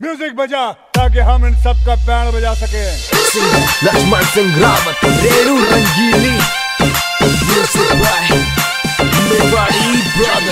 Music बजा, ताकि हम इन सब का बैंड बजा सके। लक्ष्मण सिंह रावत रेणु, रंगीली। Music by Mewari brothers